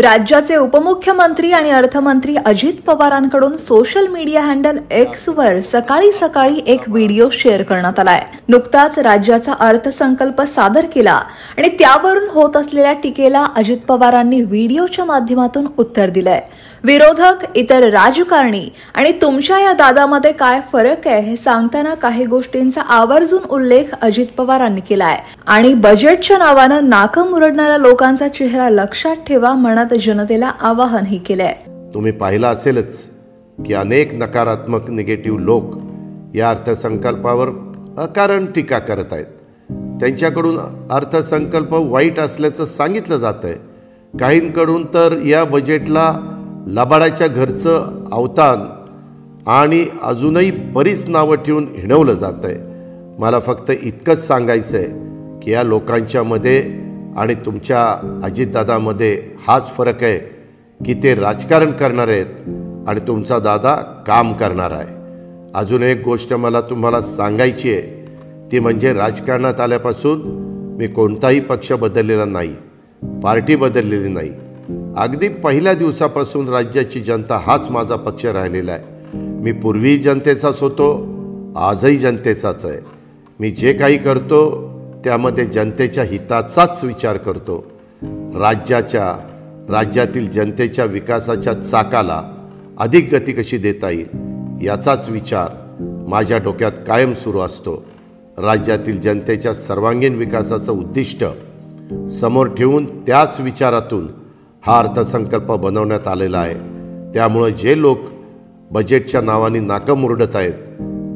राज्याचे उपमुख्यमंत्री आणि अर्थमंत्री अजित पवारांकडून सोशल मीडिया हँडल एक्स वर सकाळी सकाळी एक व्हिडिओ शेअर करण्यात आलाय. नुकताच राज्याचा अर्थसंकल्प सादर केला आणि त्यावरून होत असलेल्या टीकेला अजित पवारांनी व्हिडिओच्या माध्यमातून उत्तर दिलंय. विरोधक इतर राजकारणी आणि तुमच्या या दादामध्ये काय फरक आहे हे सांगताना काही गोष्टींचा आवर्जून उल्लेख अजित पवारांनी केलाय. आणि बजेटच्या नावानं नाकं मुरडणाऱ्या लोकांचा चेहरा लक्षात ठेवा म्हणत जनतेला आवाहनही केलंय. तुम्ही पाहिलं असेलच की अनेक नकारात्मक निगेटिव्ह लोक या अर्थसंकल्पावर अकारण टीका करत आहेत. त्यांच्याकडून अर्थसंकल्प वाईट असल्याचं सांगितलं जात आहे काहींकडून तर या बजेटला लबाडाच्या घरचं अवतान आणि अजूनही बरीच नावं ठेवून हिणवलं जातं आहे मला फक्त इतकंच सांगायचं आहे की या लोकांच्यामध्ये आणि तुमच्या अजितदादामध्ये हाच फरक आहे की ते राजकारण करणार आहेत आणि तुमचा दादा काम करणार आहे. अजून एक गोष्ट मला तुम्हाला सांगायची आहे. ती म्हणजे राजकारणात आल्यापासून मी कोणताही पक्ष बदललेला नाही. पार्टी बदललेली नाही. अगदी पहिल्या दिवसापासून राज्याची जनता हाच माझा पक्ष राहिलेला आहे. मी पूर्वी जनतेचाच होतो आजही जनतेचाच आहे. मी जे काही करतो त्यामध्ये जनतेच्या हिताचाच विचार करतो. राज्याच्या राज्यातील जनतेच्या विकासाच्या चाकाला अधिक गती कशी देता येईल याचाच विचार माझ्या डोक्यात कायम सुरू असतो. राज्यातील जनतेच्या सर्वांगीण विकासाचं उद्दिष्ट समोर ठेवून त्याच विचारातून हा अर्थसंकल्प बनवण्यात आलेला आहे. त्यामुळं जे लोक बजेटच्या नावाने नाकं मुरडत आहेत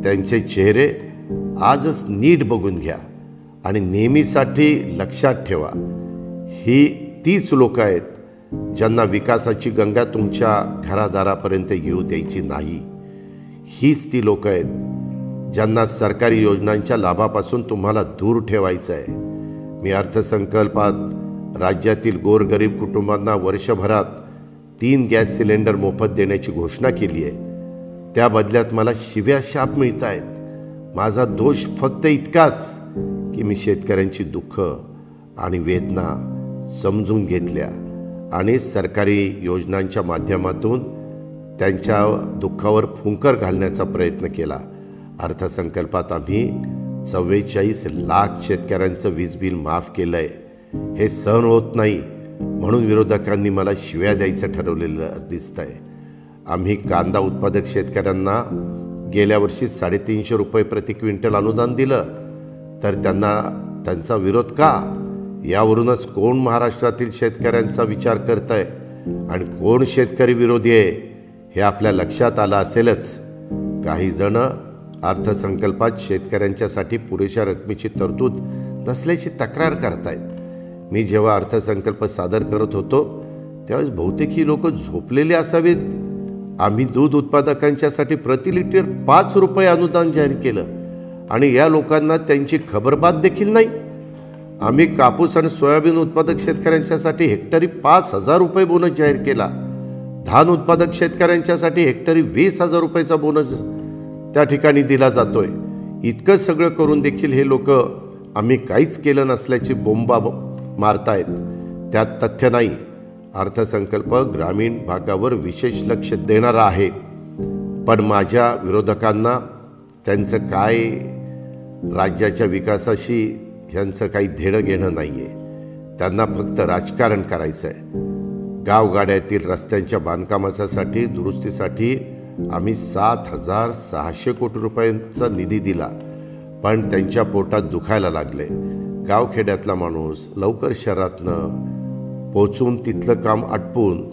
त्यांचे चेहरे आजच नीट बघून घ्या आणि नेहमीसाठी लक्षात ठेवा. ही तीच लोक आहेत ज्यांना विकासाची गंगा तुमच्या घरादारापर्यंत येऊ द्यायची नाही. हीच ती लोक आहेत ज्यांना सरकारी योजनांच्या लाभापासून तुम्हाला दूर ठेवायचं आहे. मी अर्थसंकल्पात राज्यातील गोरगरीब कुटुंबांना वर्षभरात तीन गॅस सिलेंडर मोफत देण्याची घोषणा केली आहे. त्या बदल्यात मला शिव्या शाप मिळत आहेत माझा दोष फक्त इतकाच की मी शेतकऱ्यांची दुःख आणि वेदना समजून घेतल्या आणि सरकारी योजनांच्या माध्यमातून त्यांच्या दुःखावर फुंकर घालण्याचा प्रयत्न केला. अर्थसंकल्पात आम्ही चव्वेचाळीस लाख शेतकऱ्यांचं वीज बिल माफ केलं आहे हे सहन होत नाही म्हणून विरोधकांनी मला शिव्या द्यायचं ठरवलेलं दिसतं आहे आम्ही कांदा उत्पादक शेतकऱ्यांना गेल्या वर्षी साडेतीनशे रुपये प्रति क्विंटल अनुदान दिलं. तर त्यांना त्यांचा विरोध का? यावरूनच कोण महाराष्ट्रातील शेतकऱ्यांचा विचार करत आहे आणि कोण शेतकरी विरोधी आहे? हे आपल्या लक्षात आलं असेलच. काही जण अर्थसंकल्पात शेतकऱ्यांच्यासाठी पुरेशा रकमेची तरतूद नसल्याची तक्रार करतायत. मी जेव्हा अर्थसंकल्प सादर करत होतो त्यावेळेस बहुतेक ही लोक झोपलेले असावेत. आम्ही दूध उत्पादकांच्यासाठी प्रति लिटर पाच रुपये अनुदान जाहीर केलं आणि या लोकांना त्यांची खबरबात देखील नाही. आम्ही कापूस आणि सोयाबीन उत्पादक शेतकऱ्यांच्यासाठी हेक्टरी पाच हजार रुपये बोनस जाहीर केला. धान उत्पादक शेतकऱ्यांच्यासाठी हेक्टरी वीस हजार रुपयाचा बोनस त्या ठिकाणी दिला जातोय. इतकं सगळं करून देखील हे लोक आम्ही काहीच केलं नसल्याची बोंबा मारतायत. त्यात तथ्य नाही. अर्थसंकल्प ग्रामीण भागावर विशेष लक्ष देणारा आहे. पण माझ्या विरोधकांना त्यांचं काय? राज्याच्या विकासाशी ह्यांचं काही धेणं घेणं नाही आहे त्यांना फक्त राजकारण करायचं आहे गावगाड्यातील रस्त्यांच्या बांधकामासाठी दुरुस्तीसाठी आम्ही सात हजार सहाशे कोटी रुपयांचा निधी दिला. पण त्यांच्या पोटात दुखायला लागले गावखेड्यातला माणूस लवकर शहरातनं पोचून तिथलं काम आटपून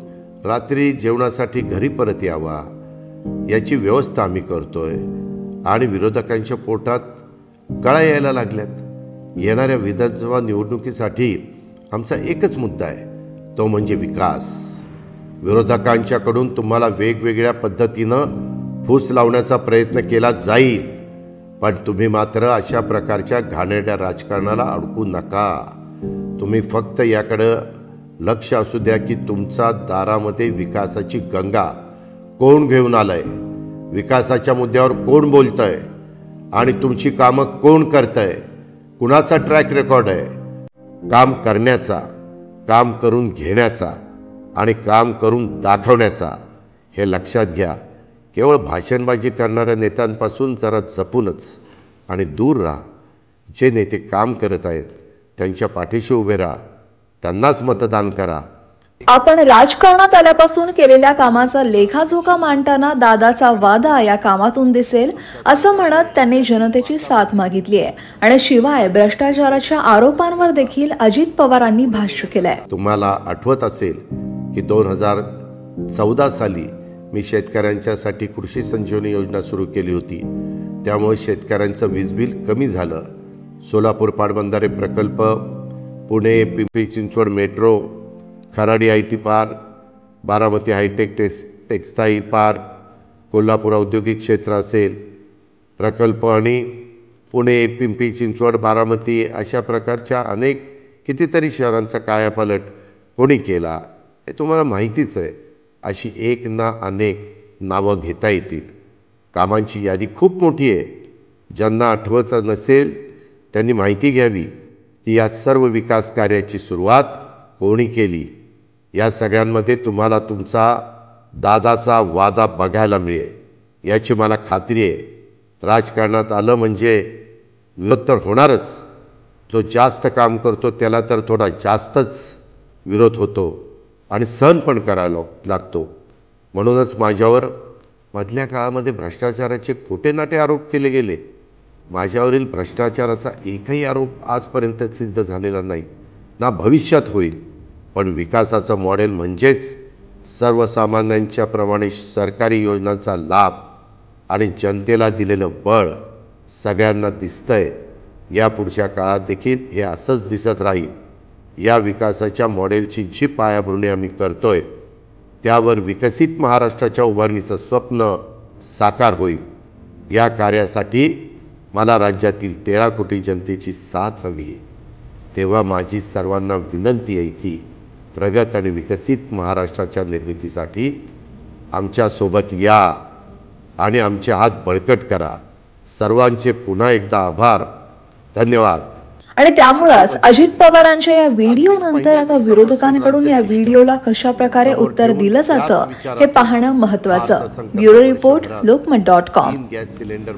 रात्री जेवणासाठी घरी परत यावा याची व्यवस्था आम्ही करतोय आणि विरोधकांच्या पोटात गळा यायला लागल्यात. येणाऱ्या विधानसभा निवडणुकीसाठी आमचा एकच मुद्दा आहे तो म्हणजे विकास. विरोधकांच्याकडून तुम्हाला वेगवेगळ्या पद्धतीनं फूस लावण्याचा प्रयत्न केला जाईल. पण तुम्ही मात्र अशा प्रकारच्या घाणेरड्या राजकारणाला अडकू नका. तुम्ही फक्त याकडं लक्ष असू द्या की तुमचा दारामध्ये विकासाची गंगा कोण घेऊन आलंय? विकासाच्या मुद्द्यावर कोण बोलतंय? आणि तुमची कामं कोण करतंय? कुणाचा ट्रॅक रेकॉर्ड आहे? काम करण्याचा काम करून घेण्याचा आणि काम करून दाखवण्याचा हे लक्षात घ्या. केवळ भाषणबाजी करणाऱ्या नेत्यांपासून जरा जपूनच आणि दूर राहा. जे नेते काम करत आहेत त्यांच्या पाठीशी उभे राहा. त्यांनाच मतदान करा. आपण राजकारणात आल्यापासून केलेल्या कामाचा लेखाजोखा मांडताना दादाचा वादा या कामातून दिसेल असं म्हणत त्यांनी जनतेची साथ मागितली आहे. आणि शिवाय भ्रष्टाचाराच्या आरोपांवर देखील अजित पवारांनी भाष्य केलंय. तुम्हाला आठवत असेल की दोन हजार चौदा साली मी शेतकऱ्यांच्यासाठी कृषी संजीवनी योजना सुरू केली होती. त्यामुळे शेतकऱ्यांचं वीज बिल कमी झालं. सोलापूर पाटबंधारे प्रकल्प Pune Pimpri Chinchwad metro Kharadi I T park Baramati hitech tex textile park Kolhapur औद्योगिक क्षेत्र असेल. प्रकल्प आणि पुणे पिंपरी चिंचवड बारामती अशा प्रकारच्या अनेक कितीतरी शहरांचा कायापालट कोणी केला हे तुम्हाला माहितीच आहे. अशी एक ना अनेक नावं घेता येतील. कामांची यादी खूप मोठी आहे. ज्यांना आठवत नसेल त्यांनी माहिती घ्यावी. की या सर्व विकास कार्याची सुरुवात कोणी केली? या सगळ्यांमध्ये तुम्हाला तुमचा दादाचा वादा बघायला मिळेल. याची मला खात्री आहे. राजकारणात आलं म्हणजे विरोध तर होणारच. जो जास्त काम करतो त्याला तर थोडा जास्तच विरोध होतो. आणि सहन पण करायला लागतो. म्हणूनच माझ्यावर मधल्या काळामध्ये भ्रष्टाचाराचे खोटे नाटे आरोप केले गेले. माझ्यावरील भ्रष्टाचाराचा एकही आरोप आजपर्यंत सिद्ध झालेला नाही. ना भविष्यात होईल. पण विकासाचं मॉडेल म्हणजेच सर्वसामान्यांच्याप्रमाणे सरकारी योजनांचा लाभ आणि जनतेला दिलेलं बळ सगळ्यांना दिसतंय. या पुढच्या काळात देखील हे असंच दिसत राहील. या विकासाच्या मॉडेलची जी पायाभरणी आम्ही करतोय त्यावर विकसित महाराष्ट्राच्या उभारणीचं स्वप्न साकार होईल. या कार्यासाठी मला राज्यातील तेरा कोटी जनतेची साथ हवी आहे. तेव्हा माझी सर्वांना विनंती आहे की प्रगत आणि विकसित महाराष्ट्राच्या निर्मितीसाठी आमच्यासोबत या आणि आमचे हात बळकट करा. सर्वांचे पुन्हा एकदा आभार. धन्यवाद. आणि त्यामुळंच अजित पवारांच्या या व्हिडिओ नंतर आता विरोधकांकडून या व्हिडिओला कशा प्रकारे उत्तर दिलं जातं हे पाहणं महत्वाचं bureau report Lokmat dot com. Gas cylinder